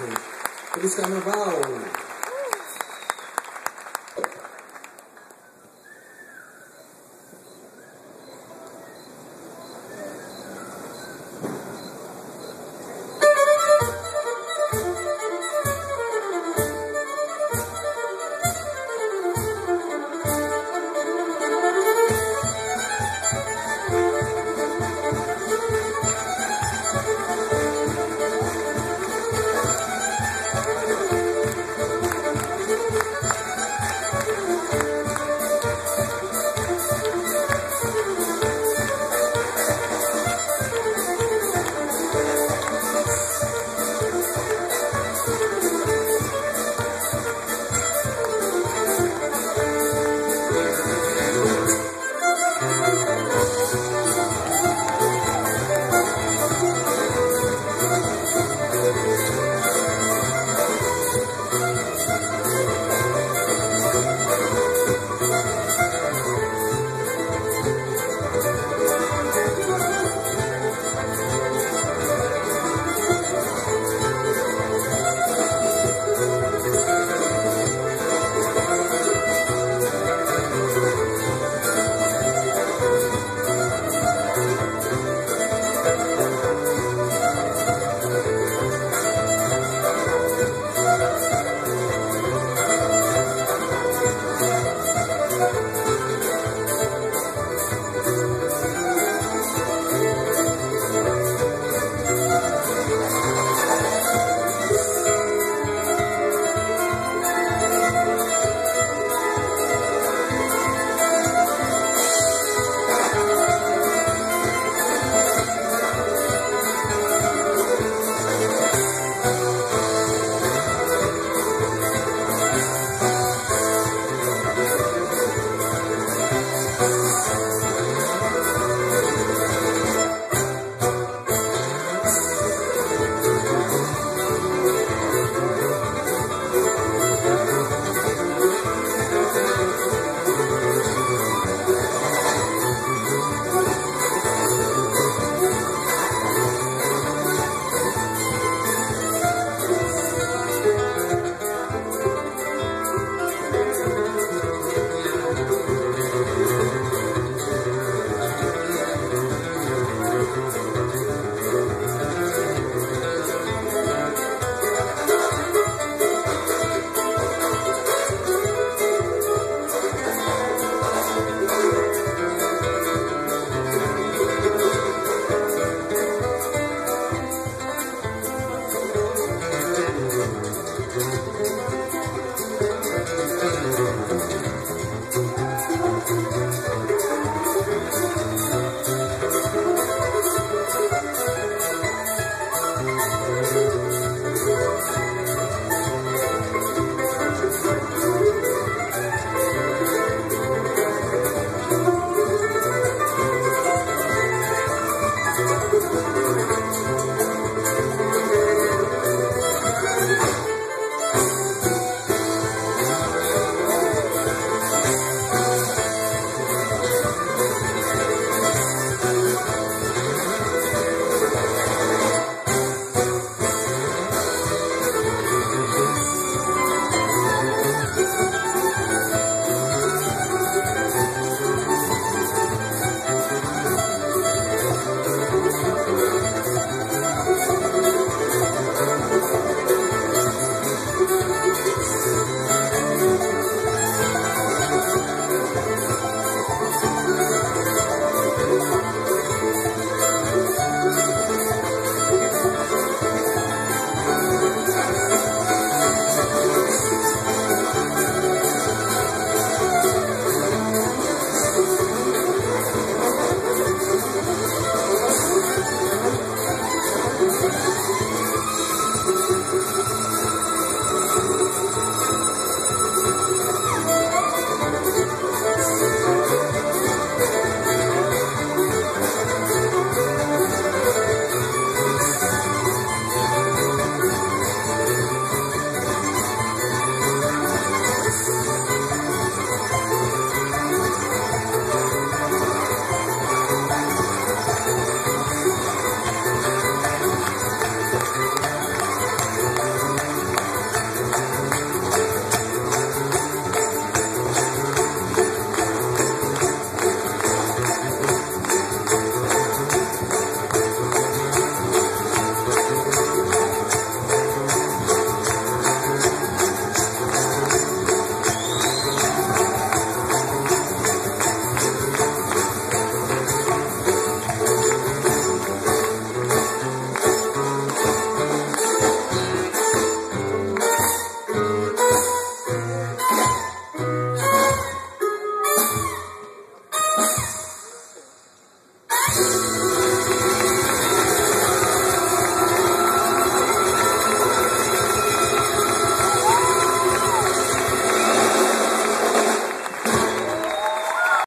vocês. Feliz carnaval!